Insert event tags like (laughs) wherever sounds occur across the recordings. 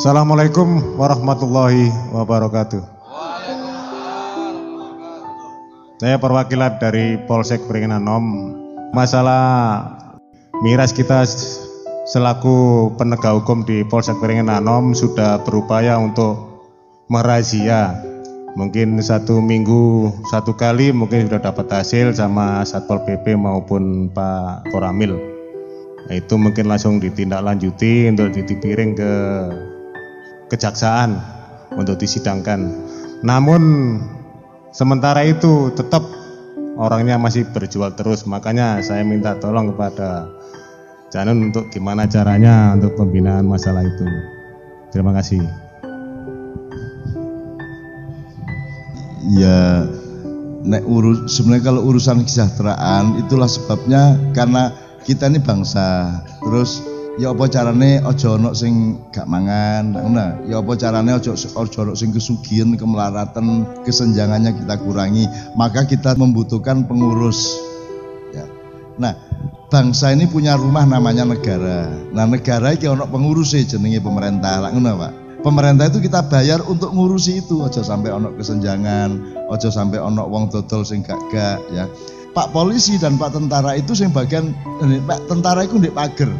Assalamualaikum warahmatullahi wabarakatuh. Saya perwakilan dari Polsek Beringin Anom. Masalah miras kita selaku penegak hukum di Polsek Beringin Anom sudah berupaya untuk merazia. Mungkin satu minggu satu kali mungkin sudah dapat hasil sama Satpol PP maupun Pak Koramil. Nah, itu mungkin langsung ditindaklanjuti untuk ditipiring ke kejaksaan untuk disidangkan. Namun sementara itu tetap orangnya masih berjual terus, makanya saya minta tolong kepada Janun untuk gimana caranya untuk pembinaan masalah itu. Terima kasih. Ya, nek urus sebenarnya kalau urusan kesejahteraan itulah sebabnya karena kita ini bangsa. Terus ya apa carane ojo ono sing gak mangan nah ya apa carane ojo ojo ono sing kesugihan kemelaratan kesenjangannya kita kurangi maka kita membutuhkan pengurus. Ya. Nah bangsa ini punya rumah namanya negara. Nah negara iki ono pengurus jenenge pemerintah lah ngono Pak. Pemerintah itu kita bayar untuk ngurusi itu ojo sampai ono kesenjangan ojo sampai ono wong dodol sing gak gak ya. Pak polisi dan Pak tentara itu sing bagian Pak tentara itu ndek pager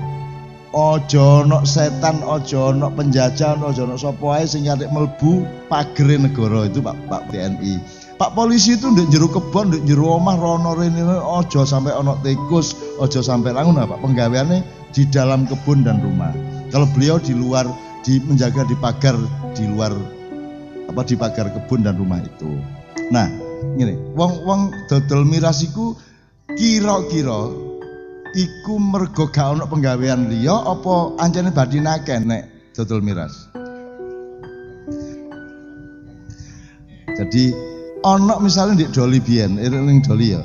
ojo no setan, ojo no penjajah, ojo no sapa ae sing nyari melbu pagere negara itu Pak Pak TNI. Pak polisi itu ndek jero kebon, ndek jero omah rono rene ojo sampai ono tikus, ojo sampai langun Pak penggaweane di dalam kebun dan rumah. Kalau beliau di luar di menjaga di pagar di luar apa di pagar kebun dan rumah itu. Nah, ini wong-wong dodol mirasiku kira-kira iku mergo gak ono penggawean liya apa ancene badinake nek dodol miras. Jadi ono misalnya di Doli biyen, ning Doli ya.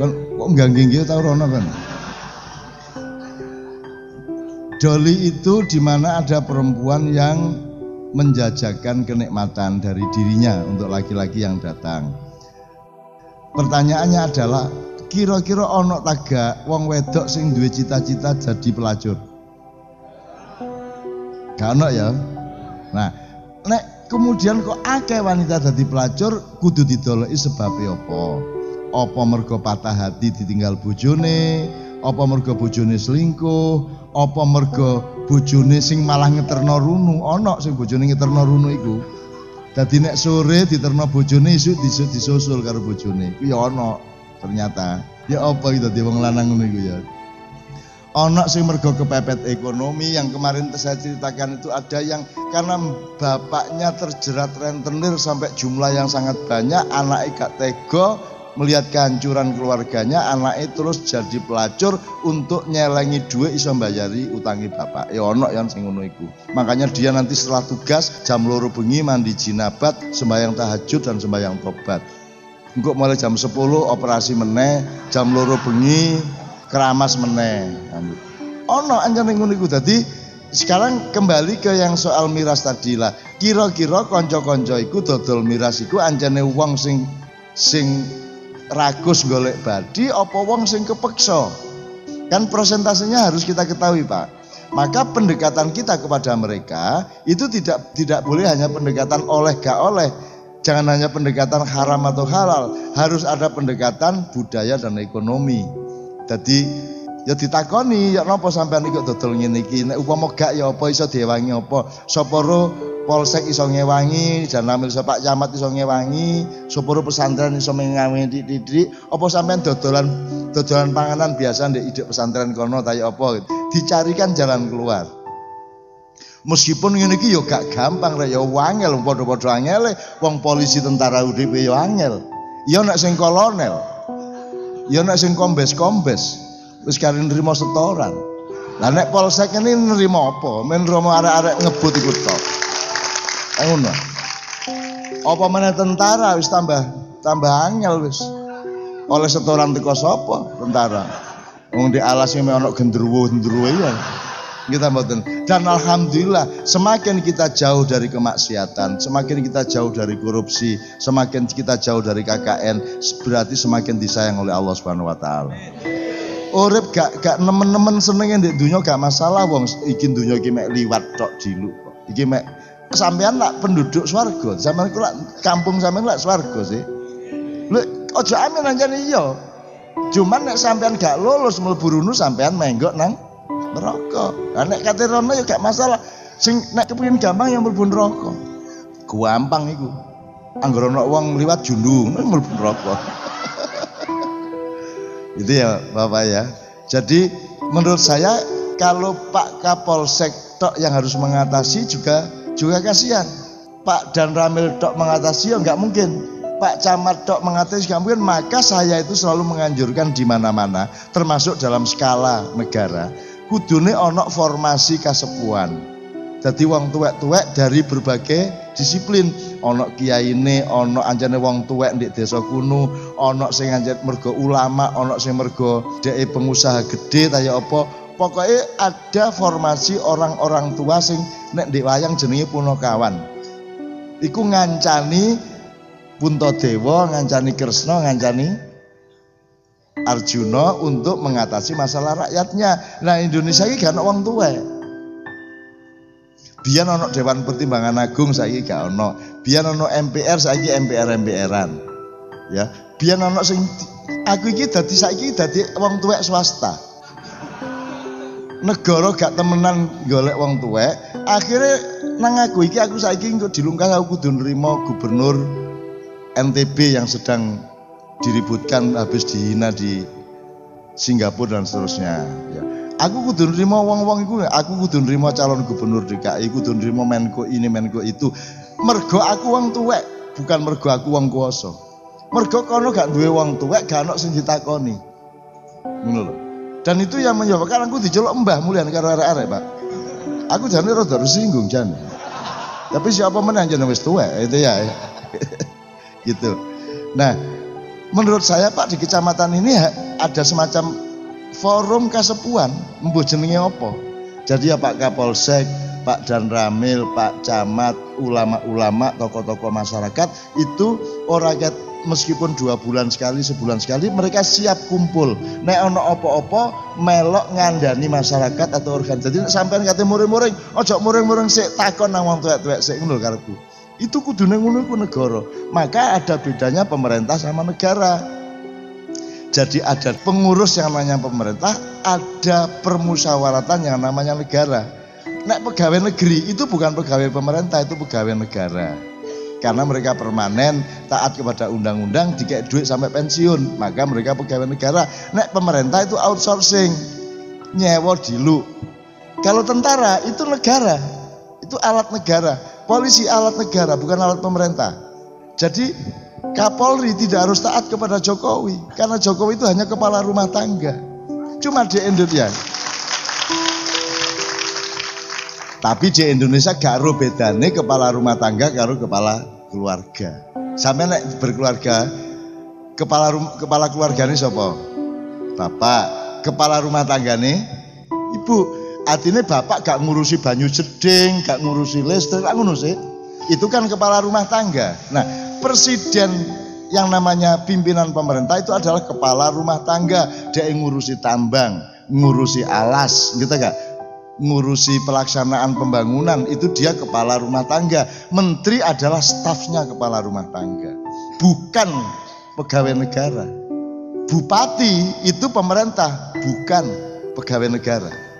Kan kok ganggu gitu tau ono kan. Doli itu di mana ada perempuan yang menjajakan kenikmatan dari dirinya untuk laki-laki yang datang. Pertanyaannya adalah kira-kira ana taga wong wedok sing duwe cita-cita jadi pelacur? Gak ya. Nah nek kemudian kok akeh wanita jadi pelacur kudu didoloki sebabnya apa? Apa mergo patah hati ditinggal bojone? Apa mergo bojone selingkuh? Apa mergo bojone sing malah ngeterno runu? Ana sing bojone ngeterno runu iku. Dadi nek sore diterno bojone isuk disusul karo bojone. Iku ya ana ternyata ya apa itu dia wong lanang ngono iku ya. Anak sing mergo kepepet ekonomi yang kemarin saya ceritakan itu ada yang karena bapaknya terjerat rentenir sampai jumlah yang sangat banyak anak gak tego melihat kehancuran keluarganya anaknya terus jadi pelacur untuk nyelengi duit iso bayari utangi bapak. Ya ono yang sing ngono iku. Makanya dia nanti setelah tugas jam loro bengi mandi jinabat sembahyang tahajud dan sembahyang tobat Engkau mulai jam 10 operasi meneh, jam loro bengi keramas meneh. Ono ning ngono iku dadi sekarang kembali ke yang soal miras tadi lah. Kira-kira konco-konco iku dodol miras iku anjane wong sing sing ragus golek badi apa wong sing kepeksa. Kan prosentasenya harus kita ketahui, Pak. Maka pendekatan kita kepada mereka itu tidak tidak boleh hanya pendekatan oleh gak oleh, Jangan hanya pendekatan haram atau halal, harus ada pendekatan budaya dan ekonomi. Jadi ya ditakoni ya napa sampean ikut dodol ngene iki? Nek upama gak ya apa iso diwangi apa? Sapa polsek iso ngewangi dan namil Pak Camat iso ngewangi sapa pesantren iso mengawi didik apa sampean dodolan dodolan panganan biasa ndek ide pesantren kono ta ya apa? Dicarikan jalan keluar Meskipun ngene iki ya gak gampang rek ya wangel padha-padha angel wong polisi tentara UDP ya angel. Ya nek sing kolonel. Ya nek sing kombes-kombes wis kare nrimo setoran. Lah nek polsek ini nerima apa? Men romo arek-arek ngebut iku tok. Ngono. Apa meneh tentara wis tambah tambah angel wis. Oleh setoran teko sapa tentara? Wong di alas ono gendruwo-gendruwo ya kita mboten. Dan alhamdulillah semakin kita jauh dari kemaksiatan, semakin kita jauh dari korupsi, semakin kita jauh dari KKN, berarti semakin disayang oleh Allah Subhanahu wa taala. Urip gak gak nemen-nemen senenge ndek dunia gak masalah wong ikin dunia iki mek liwat tok dilu kok. Iki mek sampean lah penduduk swarga. Sampean ku lak kampung sampean lak swarga sih. Lho ojo amin anjane iya. Cuman nek sampean gak lulus mlebu runu sampean menggok nang neraka. Lah nek kate rono ya gak masalah. Sing nek kepengin gampang yang mlebu neraka. Gampang iku. Anggere ana wong liwat jundu mlebu neraka. (laughs) Itu ya Bapak ya. Jadi menurut saya kalau Pak Kapolsek tok yang harus mengatasi juga juga kasihan. Pak dan Ramil tok mengatasi ya nggak mungkin. Pak Camat tok mengatasi nggak mungkin. Maka saya itu selalu menganjurkan di mana-mana, termasuk dalam skala negara, kudune onok formasi kasepuan. Jadi wong tuwek-tuwek dari berbagai disiplin. Ono kiai ini, ono anjane wong tuwek di desa kuno, ono sing anjane mergo ulama, ono sing mergo dhek pengusaha gede kaya apa. Pokoknya ada formasi orang-orang tua sing nek di wayang jenenge Punokawan. Iku ngancani Puntadewa, ngancani Kresna, ngancani Arjuna untuk mengatasi masalah rakyatnya. Nah Indonesia ini kan wong tuwek. Biar ono Dewan Pertimbangan Agung saiki gak ono. Biar ono MPR saiki MPR MPRan. Ya, biar ono sing aku iki dadi saiki dadi wong tuwek swasta. Negara gak temenan golek wong tuwek, akhirnya nang aku iki aku saiki engko dilungkas aku kudu gubernur NTB yang sedang diributkan habis dihina di Singapura dan seterusnya ya. Aku kudu nrimo wong-wong iku, aku kudu nrimo calon gubernur DKI, kudu nrimo menko ini, menko itu. Mergo aku wong tuwek, bukan mergo aku wong kuwasa. Mergo kono gak duwe wong tuwek, gak ono sing ditakoni. Ngono. Dan itu yang menyebabkan aku diceluk mbah mulian karo arek-arek, Pak. Aku jane rada singgung jane. Tapi siapa menang jane wis tuwek, itu ya. (laughs) gitu. Nah, menurut saya Pak di kecamatan ini ada semacam forum kasepuan mbuh jenenge apa jadi ya Pak Kapolsek Pak Dan Ramil, Pak Camat, ulama-ulama, tokoh-tokoh masyarakat itu orang meskipun dua bulan sekali, sebulan sekali mereka siap kumpul. Nek ono opo-opo melok ngandani masyarakat atau organ. Jadi sampai kata muring-muring, ojo muring-muring sik takon nang wong tuwek-tuwek sik ngono karepku. Itu kudune ngono iku negara. Maka ada bedanya pemerintah sama negara. Jadi ada pengurus yang namanya pemerintah, ada permusyawaratan yang namanya negara. Nek pegawai negeri itu bukan pegawai pemerintah, itu pegawai negara. Karena mereka permanen, taat kepada undang-undang, jika duit sampai pensiun, maka mereka pegawai negara. Nek pemerintah itu outsourcing, nyewa dilu. Kalau tentara itu negara, itu alat negara. Polisi alat negara, bukan alat pemerintah. Jadi Kapolri tidak harus taat kepada Jokowi karena Jokowi itu hanya kepala rumah tangga. Cuma di Indonesia. Tapi di Indonesia gak ro bedane kepala rumah tangga karo kepala keluarga. Sampai nek berkeluarga kepala rum, kepala keluargane sapa? Bapak. Kepala rumah tangga nih ibu. Artinya bapak gak ngurusi banyu jeding, gak ngurusi listrik, gak ngurusi. Itu kan kepala rumah tangga. Nah, presiden yang namanya pimpinan pemerintah itu adalah kepala rumah tangga. Dia ngurusi tambang, ngurusi alas, gitu gak? Ngurusi pelaksanaan pembangunan itu dia kepala rumah tangga. Menteri adalah stafnya kepala rumah tangga, bukan pegawai negara. Bupati itu pemerintah, bukan pegawai negara.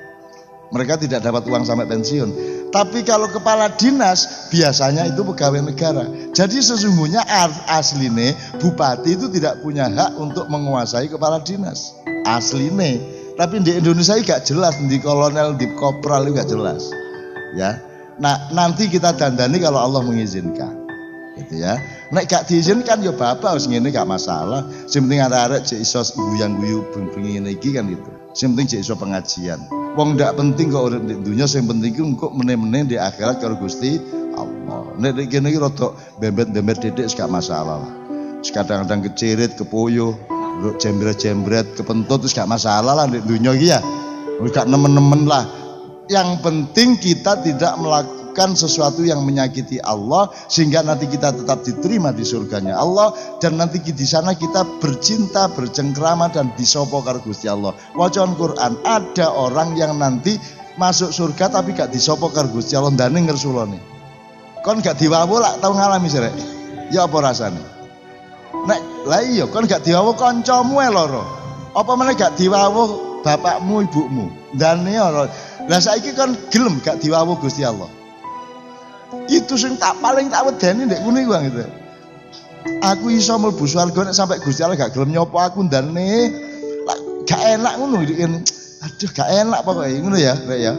Mereka tidak dapat uang sampai pensiun. Tapi kalau kepala dinas biasanya itu pegawai negara. Jadi sesungguhnya asline bupati itu tidak punya hak untuk menguasai kepala dinas. Asline. Tapi di Indonesia gak jelas di kolonel, di kopral itu gak jelas. Ya. Nah, nanti kita dandani kalau Allah mengizinkan. Gitu ya. Nek gak diizinkan ya bapak harus ngene gak masalah. Sing penting arek-arek cek iso guyang-guyu bengi ngene iki kan gitu. Sing penting cek iso pengajian. Wong ndak penting kok urip di dunia, sing penting ku engko meneh-meneh di akhirat karo Gusti Allah. Nek kene iki rada bembet-bembet titik gak masalah lah. Kadang-kadang kecirit, kepoyo, jembret-jembret, kepentut terus gak masalah lah di dunia iki ya. Gak nemen-nemen lah. Yang penting kita tidak melakukan melakukan sesuatu yang menyakiti Allah sehingga nanti kita tetap diterima di surganya Allah dan nanti di sana kita bercinta, bercengkrama dan disopo karo Gusti Allah. Wajan Quran ada orang yang nanti masuk surga tapi gak disopo karo Gusti Allah ndane ngersulone. Kon gak diwawo lak tau ngalami sih rek. Ya apa rasane? Nek lah iya kon gak diwawo kancamu loro. Apa meneh gak diwawo bapakmu ibumu. Ndane ora. Lah saiki kon gelem gak diwawo Gusti Allah. Itu sing tak paling tak wedeni ndek ngene iku gitu. Aku iso mlebu swarga nek sampai Gusti Allah gak gelem nyopo aku ndane. Gak enak ngono aduh gak enak pokoknya ngono ya rek ya.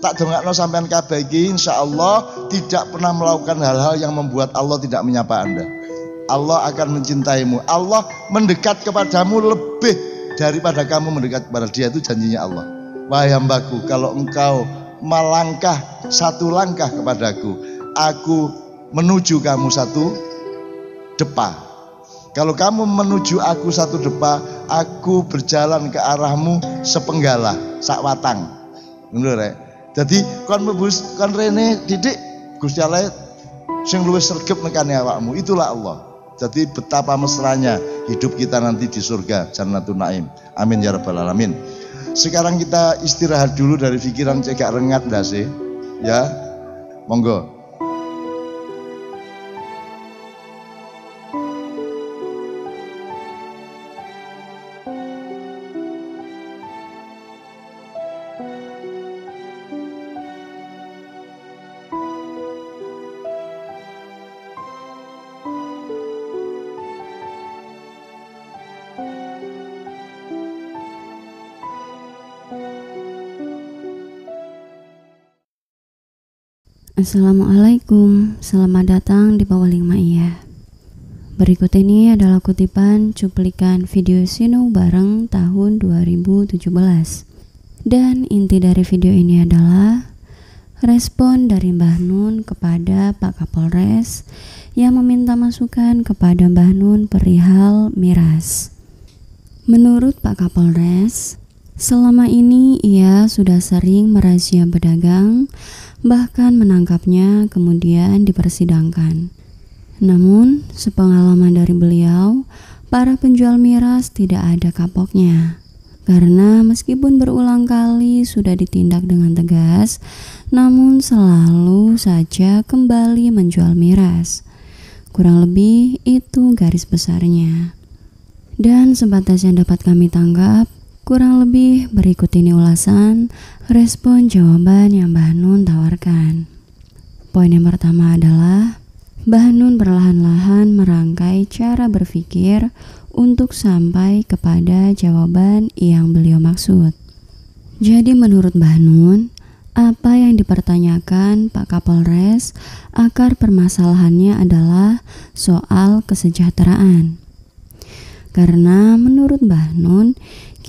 Tak dongakno sampean kabeh iki insyaallah tidak pernah melakukan hal-hal yang membuat Allah tidak menyapa Anda. Allah akan mencintaimu. Allah mendekat kepadamu lebih daripada kamu mendekat kepada dia itu janjinya Allah. Wahai hambaku kalau engkau melangkah satu langkah kepadaku aku menuju kamu satu depa. Kalau kamu menuju aku satu depa aku berjalan ke arahmu sepenggala sak watang. Ngono rek? Jadi kon mebus kon rene didik Gusti Allah sing luwih sregep nekane awakmu itulah Allah. Jadi betapa mesranya hidup kita nanti di surga Jannatul Naim. Amin ya rabbal alamin. Sekarang kita istirahat dulu dari pikiran cekak rengat dasi ya monggo Assalamualaikum, selamat datang di Pawaling Ma'iyah Berikut ini adalah kutipan cuplikan video Sino Bareng tahun 2017 Dan inti dari video ini adalah Respon dari Mbah Nun kepada Pak Kapolres Yang meminta masukan kepada Mbah Nun perihal miras. Menurut Pak Kapolres, selama ini ia sudah sering merazia pedagang bahkan menangkapnya kemudian dipersidangkan. Namun, sepengalaman dari beliau, para penjual miras tidak ada kapoknya. Karena meskipun berulang kali sudah ditindak dengan tegas, namun selalu saja kembali menjual miras. Kurang lebih itu garis besarnya. Dan sebatas yang dapat kami tangkap, Kurang lebih berikut ini ulasan respon jawaban yang Mbah Nun tawarkan. Poin yang pertama adalah Mbah Nun perlahan-lahan merangkai cara berpikir untuk sampai kepada jawaban yang beliau maksud. Jadi menurut Mbah Nun, apa yang dipertanyakan Pak Kapolres akar permasalahannya adalah soal kesejahteraan. Karena menurut Mbah Nun,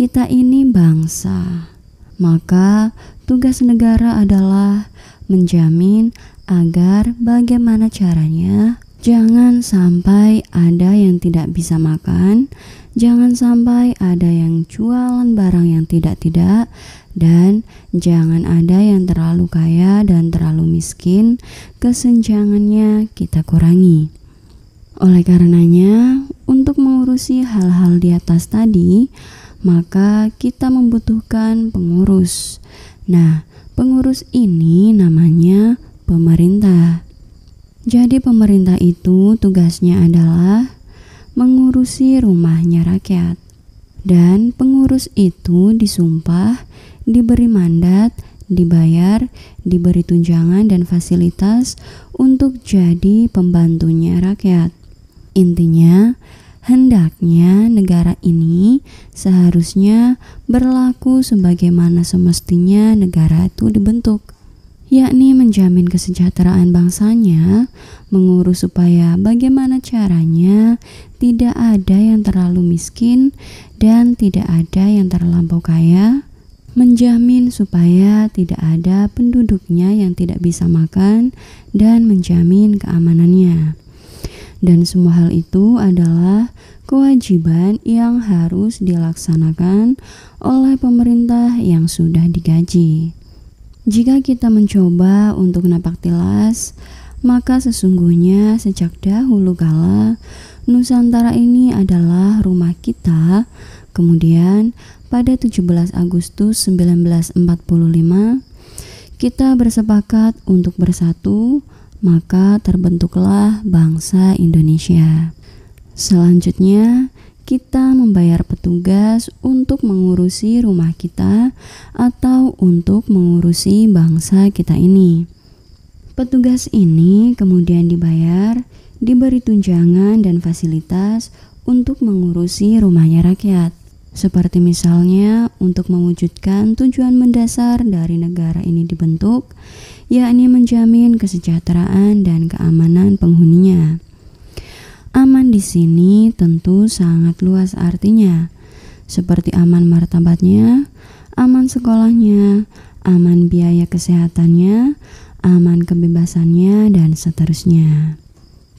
kita ini bangsa, maka tugas negara adalah menjamin agar bagaimana caranya jangan sampai ada yang tidak bisa makan, jangan sampai ada yang jualan barang yang tidak-tidak, dan jangan ada yang terlalu kaya dan terlalu miskin, kesenjangannya kita kurangi. Oleh karenanya, untuk mengurusi hal-hal di atas tadi, maka kita membutuhkan pengurus. Nah, pengurus ini namanya pemerintah. Jadi, pemerintah itu tugasnya adalah mengurusi rumahnya rakyat, dan pengurus itu disumpah, diberi mandat, dibayar, diberi tunjangan dan fasilitas untuk jadi pembantunya rakyat. Intinya, Hendaknya negara ini seharusnya berlaku sebagaimana semestinya negara itu dibentuk, yakni menjamin kesejahteraan bangsanya, mengurus supaya bagaimana caranya tidak ada yang terlalu miskin dan tidak ada yang terlampau kaya, menjamin supaya tidak ada penduduknya yang tidak bisa makan, dan menjamin keamanannya. Dan semua hal itu adalah kewajiban yang harus dilaksanakan oleh pemerintah yang sudah digaji. Jika kita mencoba untuk napak tilas, maka sesungguhnya sejak dahulu kala Nusantara ini adalah rumah kita. Kemudian pada 17 Agustus 1945 kita bersepakat untuk bersatu, maka terbentuklah bangsa Indonesia. Selanjutnya, kita membayar petugas untuk mengurusi rumah kita atau untuk mengurusi bangsa kita ini. Petugas ini kemudian dibayar, diberi tunjangan dan fasilitas untuk mengurusi rumahnya rakyat. Seperti misalnya untuk mewujudkan tujuan mendasar dari negara ini dibentuk, yakni menjamin kesejahteraan dan keamanan penghuninya. Aman di sini tentu sangat luas artinya, seperti aman martabatnya, aman sekolahnya, aman biaya kesehatannya, aman kebebasannya, dan seterusnya.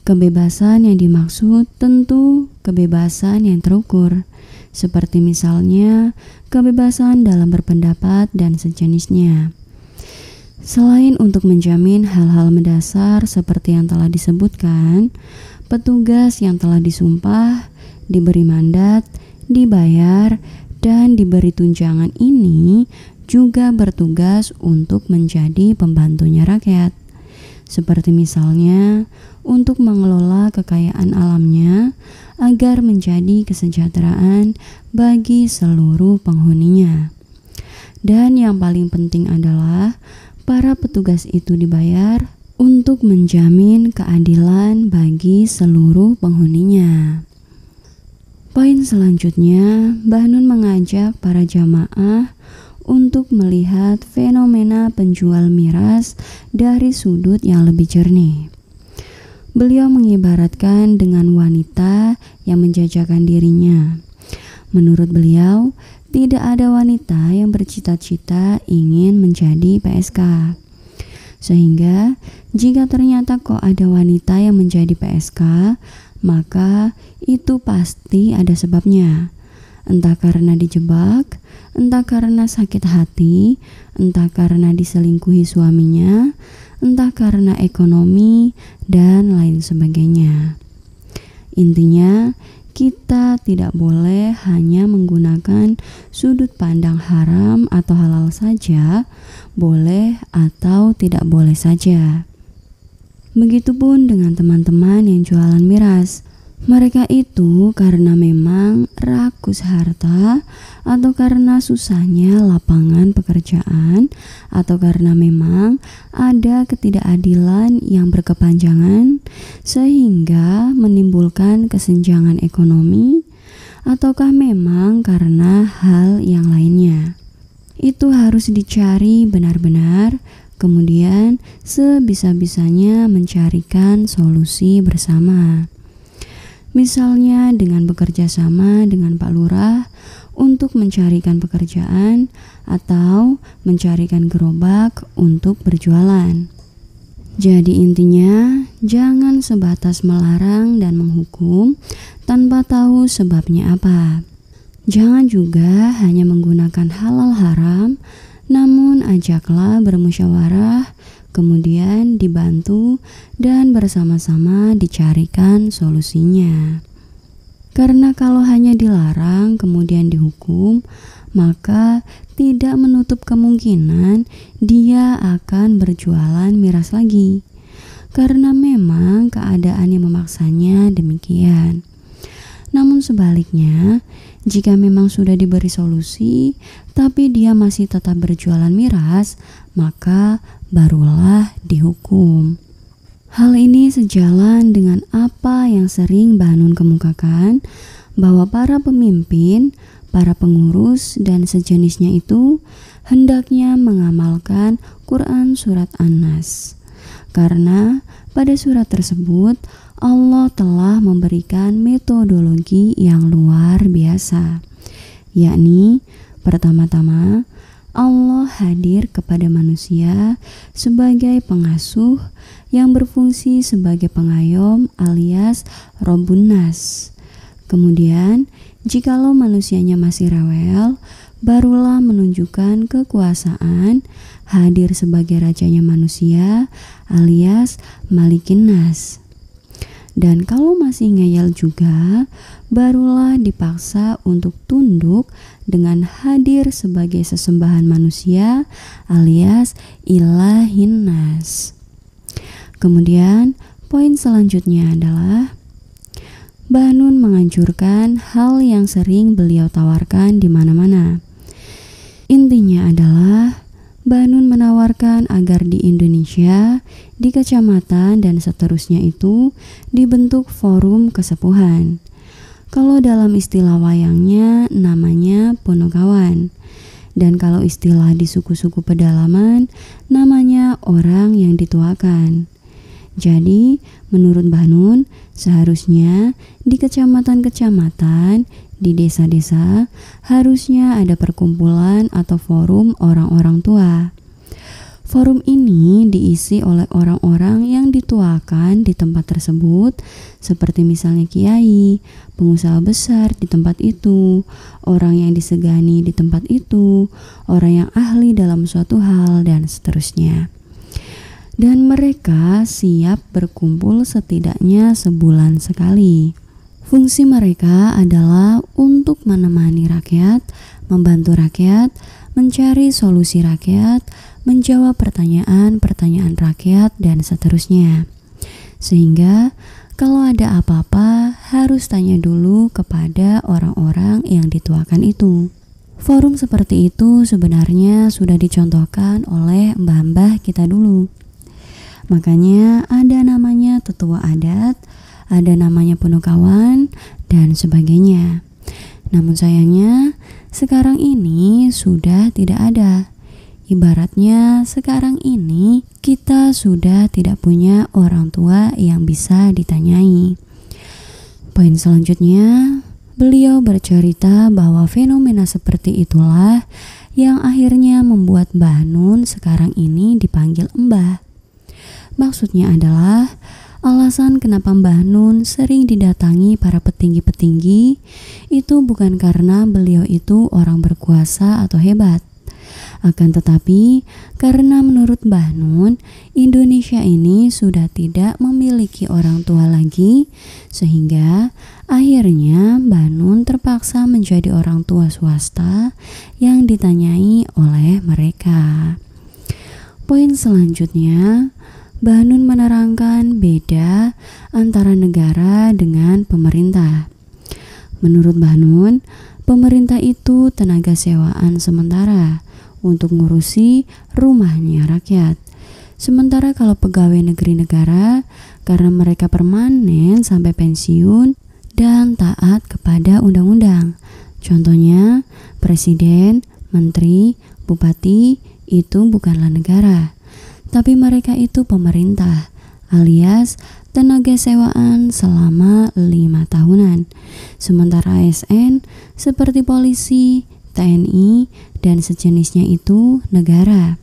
Kebebasan yang dimaksud tentu kebebasan yang terukur, seperti misalnya kebebasan dalam berpendapat dan sejenisnya. Selain untuk menjamin hal-hal mendasar seperti yang telah disebutkan, petugas yang telah disumpah, diberi mandat, dibayar, dan diberi tunjangan ini juga bertugas untuk menjadi pembantunya rakyat. Seperti misalnya untuk mengelola kekayaan alamnya agar menjadi kesejahteraan bagi seluruh penghuninya. Dan yang paling penting adalah para petugas itu dibayar untuk menjamin keadilan bagi seluruh penghuninya. Poin selanjutnya, Mbah Nun mengajak para jamaah untuk melihat fenomena penjual miras dari sudut yang lebih jernih. Beliau mengibaratkan dengan wanita yang menjajakan dirinya. Menurut beliau, tidak ada wanita yang bercita-cita ingin menjadi PSK. Sehingga jika ternyata kok ada wanita yang menjadi PSK, maka itu pasti ada sebabnya. Entah karena dijebak, entah karena sakit hati, entah karena diselingkuhi suaminya, entah karena ekonomi, dan lain sebagainya. Intinya, kita tidak boleh hanya menggunakan sudut pandang haram atau halal saja boleh atau tidak boleh saja. Begitupun dengan teman-teman yang jualan miras. Mereka itu karena memang rakus harta atau karena susahnya lapangan pekerjaan atau karena memang ada ketidakadilan yang berkepanjangan sehingga menimbulkan kesenjangan ekonomi ataukah memang karena hal yang lainnya itu harus dicari benar-benar, kemudian sebisa-bisanya mencarikan solusi bersama. Misalnya dengan bekerja sama dengan Pak Lurah untuk mencarikan pekerjaan atau mencarikan gerobak untuk berjualan. Jadi intinya, jangan sebatas melarang dan menghukum tanpa tahu sebabnya apa. Jangan juga hanya menggunakan halal haram, namun ajaklah bermusyawarah, kemudian dibantu dan bersama-sama dicarikan solusinya. Karena kalau hanya dilarang kemudian dihukum, maka tidak menutup kemungkinan dia akan berjualan miras lagi. Karena memang keadaan yang memaksanya demikian. Namun sebaliknya, jika memang sudah diberi solusi, tapi dia masih tetap berjualan miras, maka barulah dihukum. Hal ini sejalan dengan apa yang sering Banun kemukakan, bahwa para pemimpin, para pengurus, dan sejenisnya itu hendaknya mengamalkan Quran Surat An-Nas. Karena pada surat tersebut Allah telah memberikan metodologi yang luar biasa, yakni pertama-tama Allah hadir kepada manusia sebagai pengasuh yang berfungsi sebagai pengayom alias Robunas. Kemudian, jikalau manusianya masih rewel, barulah menunjukkan kekuasaan hadir sebagai rajanya manusia alias Malikinas. Dan kalau masih ngeyel juga, barulah dipaksa untuk tunduk dengan hadir sebagai sesembahan manusia alias ilahin nas. Kemudian poin selanjutnya adalah Banun menganjurkan hal yang sering beliau tawarkan di mana-mana. Intinya adalah Banun menawarkan agar di Indonesia, di kecamatan dan seterusnya itu dibentuk forum kesepuhan. Kalau dalam istilah wayangnya namanya ponokawan. Dan kalau istilah di suku-suku pedalaman namanya orang yang dituakan. Jadi, menurut Banun, seharusnya di kecamatan-kecamatan di desa-desa harusnya ada perkumpulan atau forum orang-orang tua. Forum ini diisi oleh orang-orang yang dituakan di tempat tersebut, seperti misalnya kiai, pengusaha besar di tempat itu, orang yang disegani di tempat itu, orang yang ahli dalam suatu hal, dan seterusnya. Dan mereka siap berkumpul setidaknya sebulan sekali. Fungsi mereka adalah untuk menemani rakyat, membantu rakyat, mencari solusi rakyat, menjawab pertanyaan-pertanyaan rakyat, dan seterusnya. Sehingga, kalau ada apa-apa, harus tanya dulu kepada orang-orang yang dituakan itu. Forum seperti itu sebenarnya sudah dicontohkan oleh mbah-mbah kita dulu. Makanya, ada namanya tetua adat ada namanya kawan dan sebagainya. Namun sayangnya, sekarang ini sudah tidak ada. Ibaratnya sekarang ini kita sudah tidak punya orang tua yang bisa ditanyai. Poin selanjutnya, beliau bercerita bahwa fenomena seperti itulah yang akhirnya membuat Mbah Nun sekarang ini dipanggil Mbah. Maksudnya adalah Alasan kenapa Mbah Nun sering didatangi para petinggi-petinggi itu bukan karena beliau itu orang berkuasa atau hebat. Akan tetapi, karena menurut Mbah Nun, Indonesia ini sudah tidak memiliki orang tua lagi, sehingga akhirnya Mbah Nun terpaksa menjadi orang tua swasta yang ditanyai oleh mereka. Poin selanjutnya, Banun menerangkan beda antara negara dengan pemerintah. Menurut Banun, pemerintah itu tenaga sewaan sementara untuk ngurusi rumahnya rakyat. Sementara kalau pegawai negeri negara, karena mereka permanen sampai pensiun dan taat kepada undang-undang. Contohnya, presiden, menteri, bupati itu bukanlah negara tapi mereka itu pemerintah alias tenaga sewaan selama lima tahunan. Sementara ASN seperti polisi, TNI, dan sejenisnya itu negara.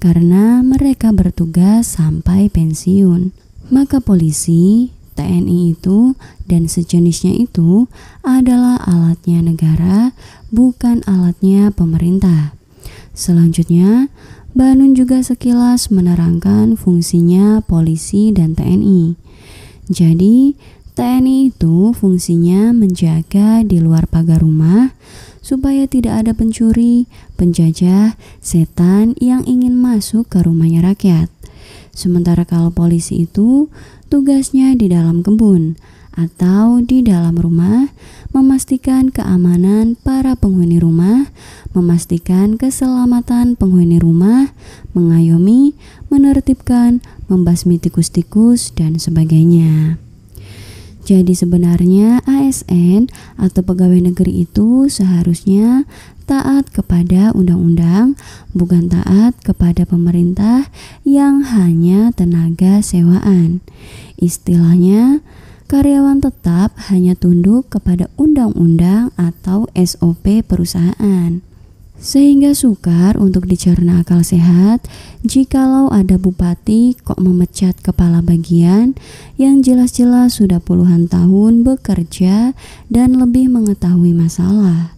Karena mereka bertugas sampai pensiun. Maka polisi, TNI itu dan sejenisnya itu adalah alatnya negara, bukan alatnya pemerintah. Selanjutnya, Banun juga sekilas menerangkan fungsinya polisi dan TNI. Jadi, TNI itu fungsinya menjaga di luar pagar rumah supaya tidak ada pencuri, penjajah, setan yang ingin masuk ke rumahnya rakyat. Sementara kalau polisi itu tugasnya di dalam kebun atau di dalam rumah memastikan keamanan para penghuni rumah, memastikan keselamatan penghuni rumah, mengayomi, menertibkan, membasmi tikus-tikus, dan sebagainya. Jadi sebenarnya ASN atau pegawai negeri itu seharusnya taat kepada undang-undang, bukan taat kepada pemerintah yang hanya tenaga sewaan. Istilahnya, karyawan tetap hanya tunduk kepada undang-undang atau SOP perusahaan. Sehingga sukar untuk dicerna akal sehat jikalau ada bupati kok memecat kepala bagian yang jelas-jelas sudah puluhan tahun bekerja dan lebih mengetahui masalah.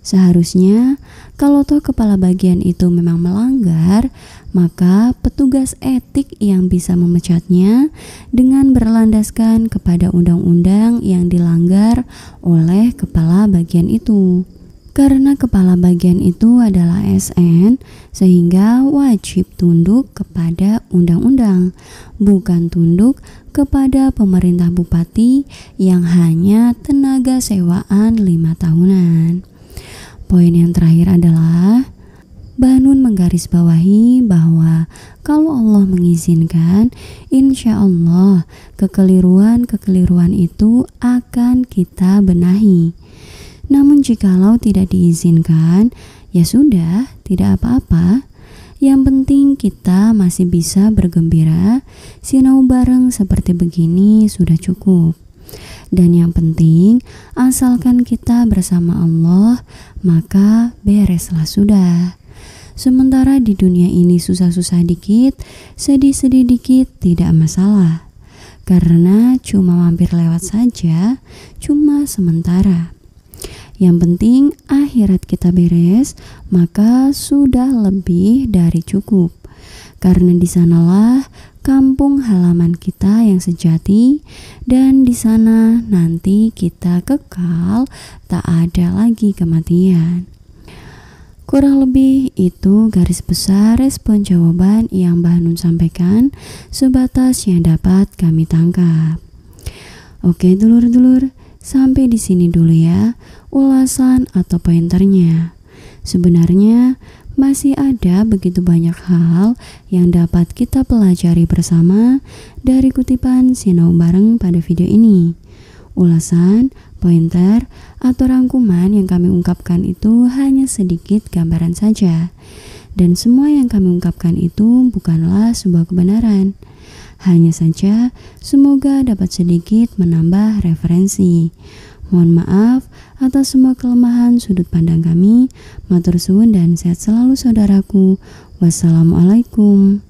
Seharusnya kalau toh kepala bagian itu memang melanggar, maka petugas etik yang bisa memecatnya dengan berlandaskan kepada undang-undang yang dilanggar oleh kepala bagian itu. Karena kepala bagian itu adalah SN, sehingga wajib tunduk kepada undang-undang, bukan tunduk kepada pemerintah bupati yang hanya tenaga sewaan lima tahunan. Poin yang terakhir adalah Banun menggarisbawahi bahwa kalau Allah mengizinkan, insya Allah kekeliruan-kekeliruan itu akan kita benahi. Namun jikalau tidak diizinkan, ya sudah, tidak apa-apa. Yang penting kita masih bisa bergembira, sinau bareng seperti begini sudah cukup. Dan yang penting, asalkan kita bersama Allah, maka bereslah sudah. Sementara di dunia ini susah-susah dikit, sedih-sedih dikit tidak masalah. Karena cuma mampir lewat saja, cuma sementara. Yang penting akhirat kita beres, maka sudah lebih dari cukup. Karena di sanalah kampung halaman kita yang sejati dan di sana nanti kita kekal tak ada lagi kematian. Kurang lebih itu garis besar respon jawaban yang Mbah Nun sampaikan sebatas yang dapat kami tangkap. Oke dulur-dulur, sampai di sini dulu ya ulasan atau pointernya. Sebenarnya masih ada begitu banyak hal yang dapat kita pelajari bersama dari kutipan Sinau Bareng pada video ini. Ulasan, pointer, atau rangkuman yang kami ungkapkan itu hanya sedikit gambaran saja. Dan semua yang kami ungkapkan itu bukanlah sebuah kebenaran. Hanya saja semoga dapat sedikit menambah referensi. Mohon maaf atas semua kelemahan sudut pandang kami. Matur suwun dan sehat selalu saudaraku. Wassalamualaikum.